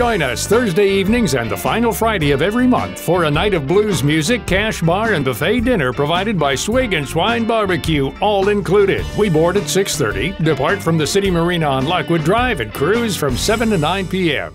Join us Thursday evenings and the final Friday of every month for a night of blues music, cash bar, and buffet dinner provided by Swig and Swine Barbecue, all included. We board at 6:30, depart from the City Marina on Lockwood Drive, and cruise from 7 to 9 p.m.